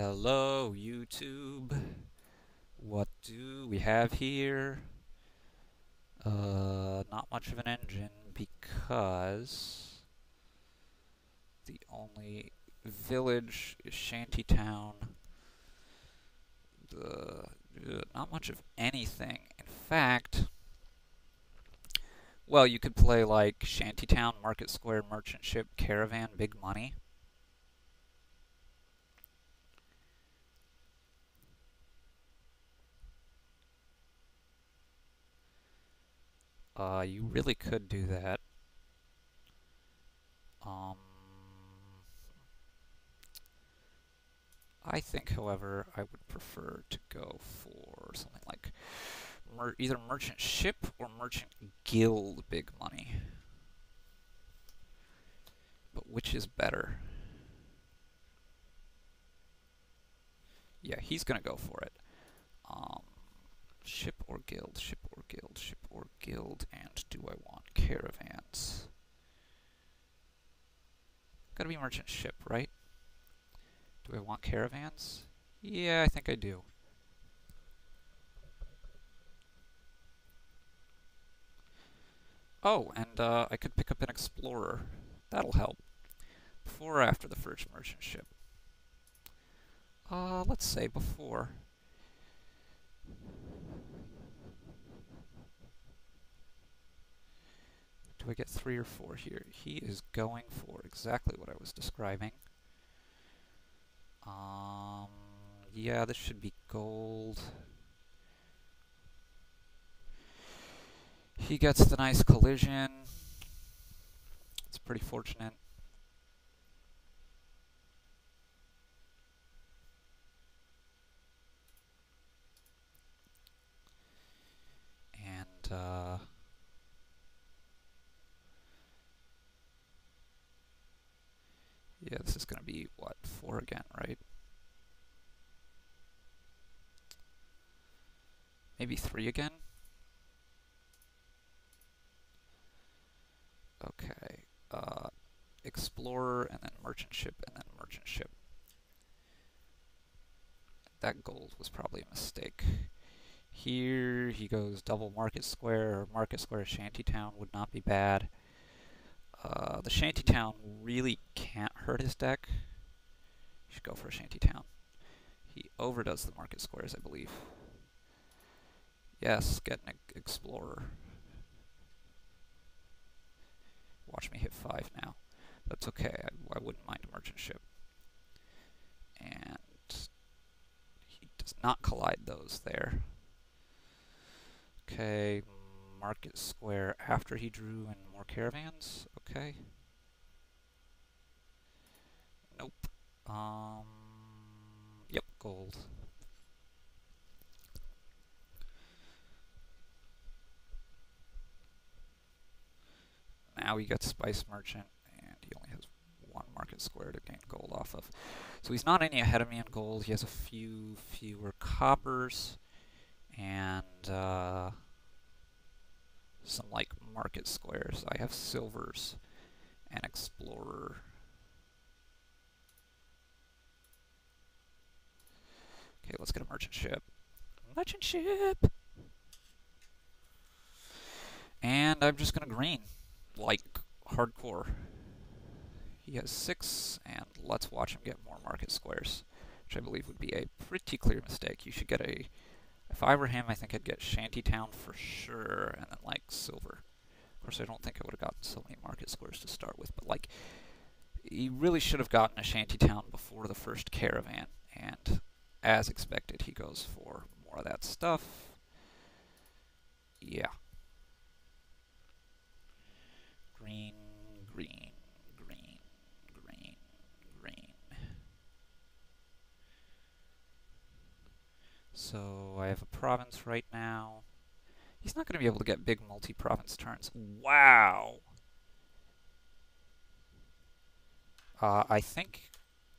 Hello, YouTube. What do we have here? Uh, not much of an engine because the only village is Shantytown. The uh, not much of anything. In fact, well, you could play like Shantytown, Market Square, Merchant Ship, Caravan, Big Money. Uh, you really could do that. Um, I think, however, I would prefer to go for something like mer either Merchant Ship or Merchant Guild big money. But which is better? Yeah, he's going to go for it. Um, ship or guild, ship or guild, ship guild, and do I want caravans? Gotta be merchant ship, right? Do I want caravans? Yeah, I think I do. Oh, and uh, I could pick up an explorer. That'll help. Before or after the first merchant ship? Uh, let's say before. I get three or four here? He is going for exactly what I was describing. Um, yeah, this should be gold. He gets the nice collision. It's pretty fortunate. And, uh, Yeah, this is going to be, what, 4 again, right? Maybe 3 again? Okay. Uh, Explorer, and then Merchant Ship, and then Merchant Ship. That gold was probably a mistake. Here he goes double Market Square, Market Square Shantytown would not be bad. Uh, the Shantytown really can't hurt his deck. You should go for a Shantytown. He overdoes the market squares, I believe. Yes, get an Explorer. Watch me hit 5 now. That's okay, I, I wouldn't mind a Merchant Ship. And he does not collide those there. Okay, Market Square after he drew in more caravans. Okay. Nope. Um. Yep, gold. Now he got Spice Merchant, and he only has one Market Square to gain gold off of. So he's not any ahead of me in gold. He has a few fewer coppers, and uh, some like market squares. I have silvers and explorer. Okay, let's get a merchant ship. Merchant ship! And I'm just gonna green, like hardcore. He has six, and let's watch him get more market squares, which I believe would be a pretty clear mistake. You should get a if I were him, I think I'd get Shantytown for sure, and then, like, Silver. Of course, I don't think I would have gotten so many market squares to start with, but, like, he really should have gotten a Shantytown before the first caravan, and as expected, he goes for more of that stuff. Yeah. Green, green. Green, green, green. So I have a province right now. He's not going to be able to get big multi-province turns. Wow! Uh, I think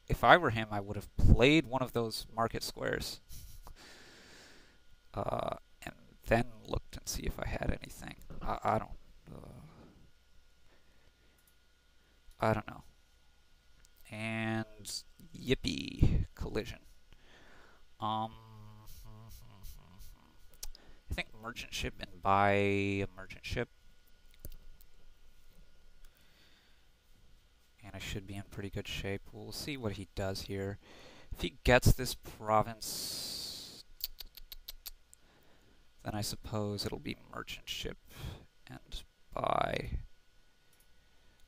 if I were him, I would have played one of those market squares. uh, and then looked and see if I had anything. I, I don't... Uh, I don't know. And yippee, collision. Um, I think merchant ship and buy a merchant ship. And I should be in pretty good shape. We'll see what he does here. If he gets this province, then I suppose it'll be merchant ship and buy.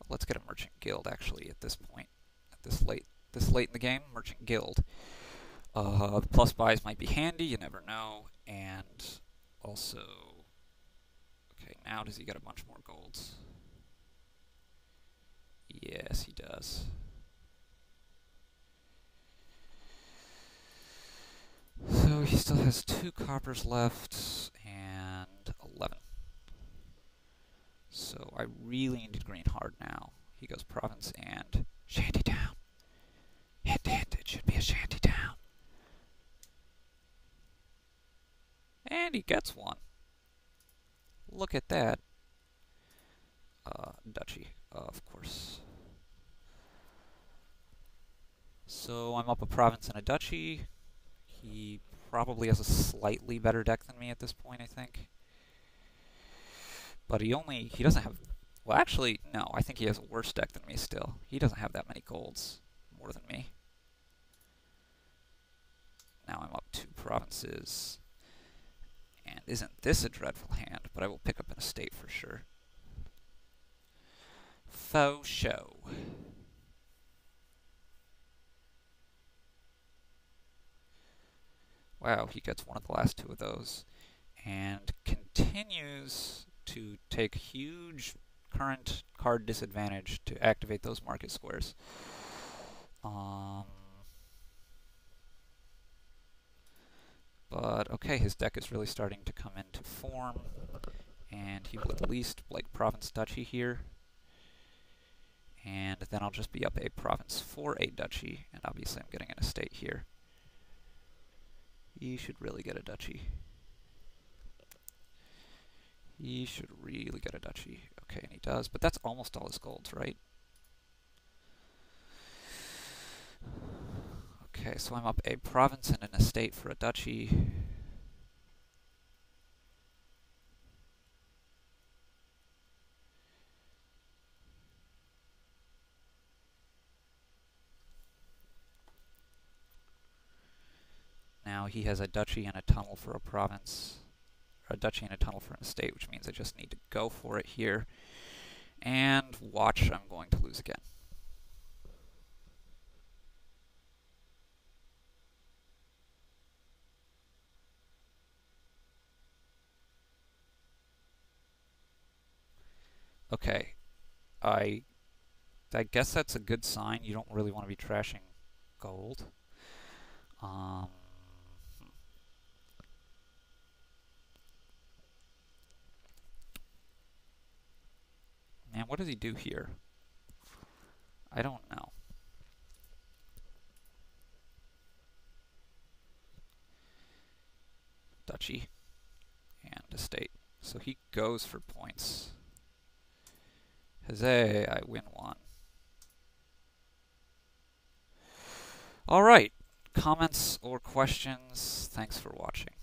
Let's get a merchant guild actually at this point, at this late, this late in the game. Merchant guild. Uh, plus buys might be handy. You never know. And also, okay, now does he get a bunch more golds? Yes, he does. So he still has two coppers left and 11. So I really need green hard now. He goes province and shanty town. Hint, hint, it should be a shanty town. And he gets one. Look at that. Uh, duchy, of course. So I'm up a province and a duchy. He probably has a slightly better deck than me at this point, I think. But he only, he doesn't have, well actually, no, I think he has a worse deck than me still. He doesn't have that many golds more than me. Now I'm up two provinces. And isn't this a dreadful hand, but I will pick up an estate for sure. Faux show. Wow, he gets one of the last two of those. And continues to take huge current card disadvantage to activate those market squares. Um, but okay, his deck is really starting to come into form, and he will at least like Province Duchy here. And then I'll just be up a province for a duchy, and obviously I'm getting an estate here. He should really get a duchy. He should really get a duchy. Okay, and he does, but that's almost all his golds, right? Okay, so I'm up a province and an estate for a duchy. Now he has a duchy and a tunnel for a province, a duchy and a tunnel for an estate, which means I just need to go for it here. And watch, I'm going to lose again. Okay, I I guess that's a good sign. You don't really want to be trashing gold. Um, man, what does he do here? I don't know. Duchy and estate. So he goes for points. Huzzay, I win one. Alright, comments or questions? Thanks for watching.